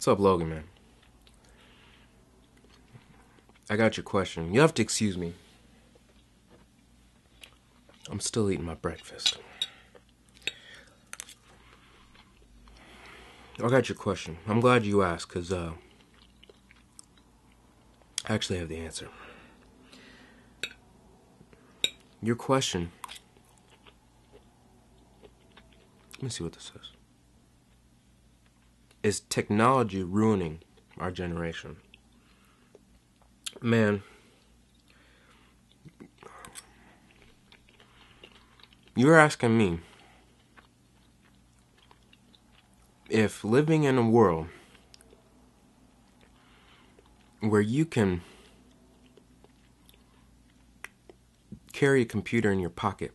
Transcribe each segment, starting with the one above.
What's up, Logan, man? I got your question. You have to excuse me. I'm still eating my breakfast. I got your question. I'm glad you asked because uh, I actually have the answer. Your question. Let me see what this says. Is technology ruining our generation? Man, you're asking me if living in a world where you can carry a computer in your pocket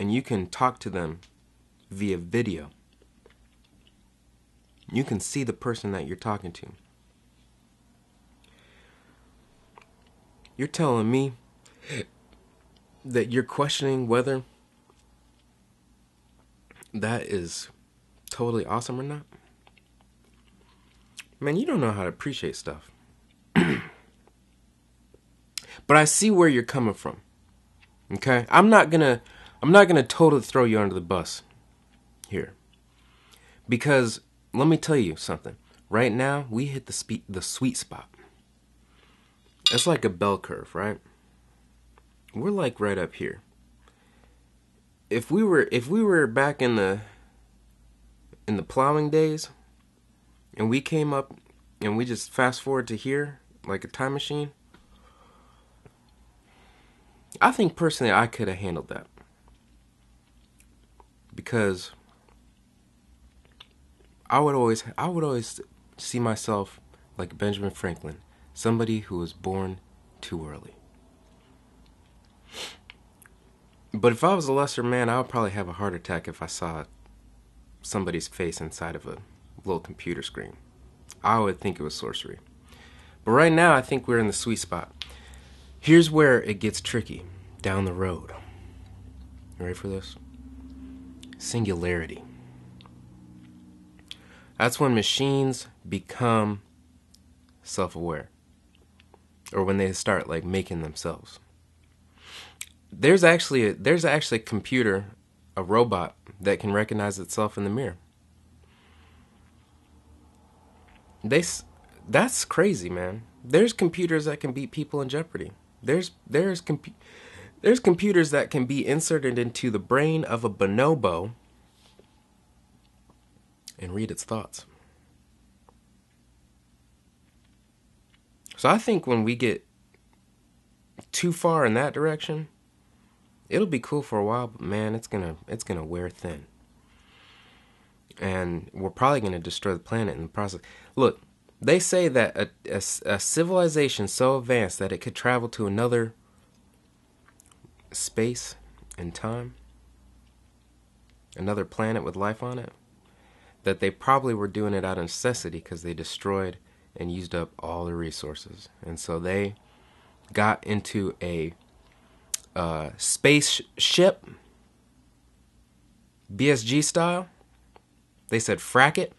and you can talk to them via video, you can see the person that you're talking to. You're telling me that you're questioning whether that is totally awesome or not? Man, you don't know how to appreciate stuff. but I see where you're coming from. Okay? I'm not going to I'm not going to totally throw you under the bus here. Because let me tell you something. Right now, we hit the spe- the sweet spot. It's like a bell curve, right? We're like right up here. If we were if we were back in the in the plowing days and we came up and we just fast forward to here like a time machine, I think personally I could have handled that. Because I would always I would always see myself like Benjamin Franklin somebody who was born too early. But if I was a lesser man, I would probably have a heart attack if I saw somebody's face inside of a little computer screen. I would think it was sorcery. But right now, I think we're in the sweet spot. Here's where it gets tricky down the road. You ready for this? Singularity. That's when machines become self aware or when they start like making themselves. There's actually a, there's actually a computer, a robot that can recognize itself in the mirror. They that's crazy, man. There's computers that can beat people in Jeopardy. There's there's compu- there's computers that can be inserted into the brain of a bonobo and read its thoughts. So I think when we get too far in that direction, it'll be cool for a while, but man, it's gonna it's gonna wear thin. And we're probably gonna destroy the planet in the process. Look, they say that a, a, a civilization so advanced that it could travel to another space and time, another planet with life on it, that they probably were doing it out of necessity because they destroyed and used up all the resources. And so they got into a uh, spaceship, BSG style. They said frack it,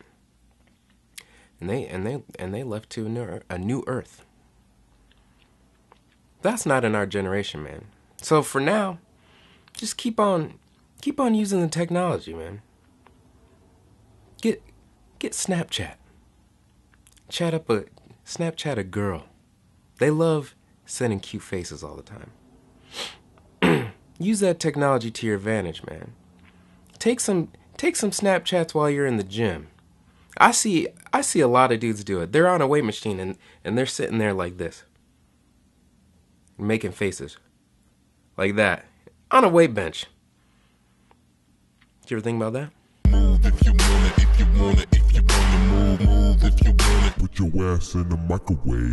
and they and they and they left to a new, a new Earth. That's not in our generation, man. So for now, just keep on keep on using the technology, man. Get get Snapchat chat up a Snapchat a girl. They love sending cute faces all the time. Use that technology to your advantage, man. Take some take some Snapchats while you're in the gym. I see I see a lot of dudes do it. They're on a weight machine and, and they're sitting there like this. Making faces. Like that. On a weight bench. Did you ever think about that? If you want it, if you want to move, move if you want it. Put your ass in the microwave.